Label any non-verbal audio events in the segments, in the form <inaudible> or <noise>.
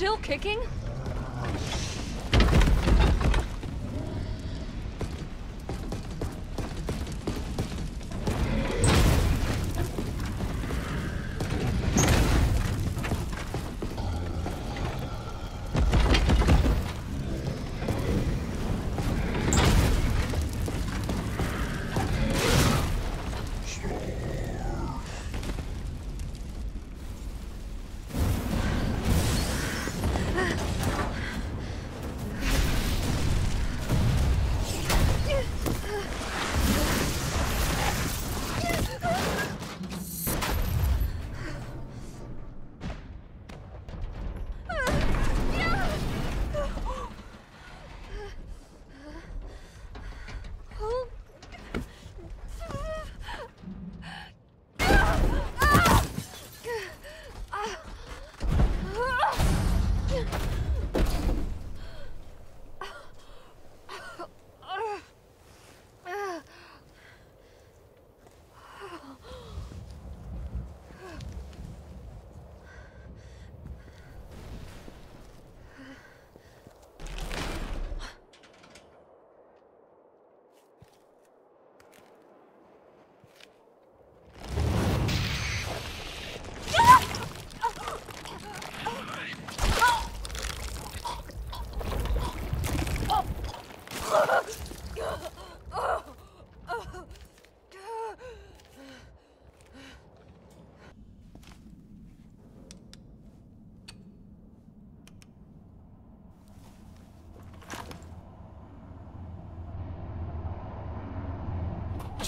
still kicking?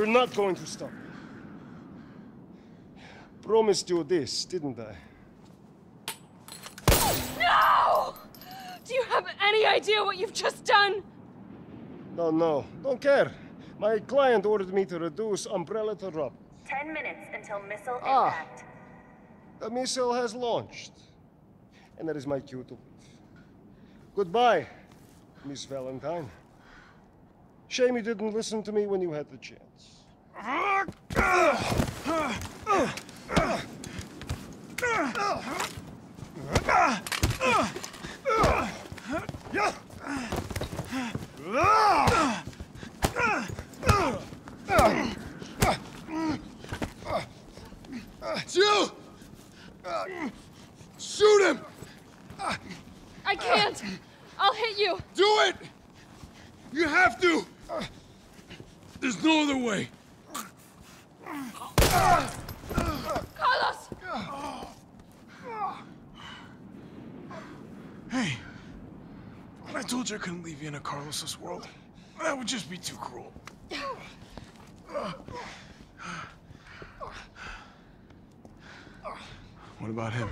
You're not going to stop me. Promised you this, didn't I? No! Do you have any idea what you've just done? No, no, don't care. My client ordered me to reduce Umbrella to rubble. Ten minutes until missile Ah. impact. The missile has launched. And that is my cue to leave. Goodbye, Miss Valentine. Shame you didn't listen to me when you had the chance. Ah! Jill! Shoot him! I can't! I'll hit you! Do it! You have to! There's no other way. Carlos! Hey, I told you I couldn't leave you in a Carlos's world. That would just be too cruel. What about him?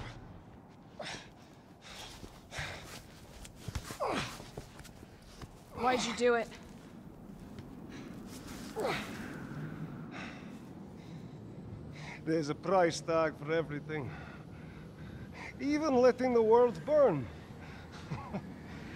Why'd you do it? There's a price tag for everything. Even letting the world burn. <laughs>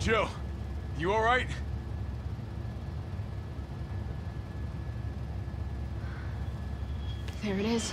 Jill, you alright? There it is.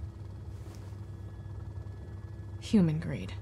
Human greed.